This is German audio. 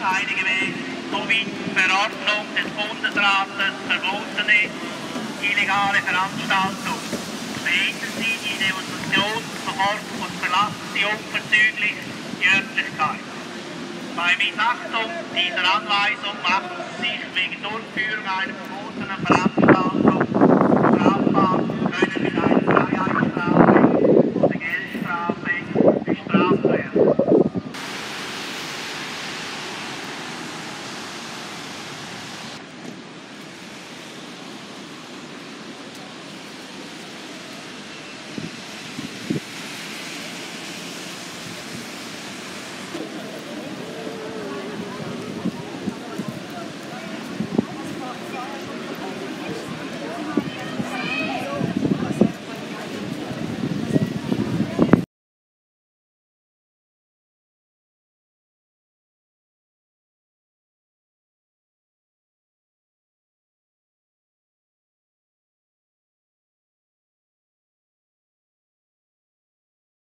eine gemäß sowie Verordnung des Bundesrates verbotene illegale Veranstaltung. Beenden Sie die Demonstration sofort und verlassen Sie unverzüglich die Örtlichkeit. Bei Missachtung dieser Anweisung machen Sie sich wegen Durchführung einer verbotenen Veranstaltung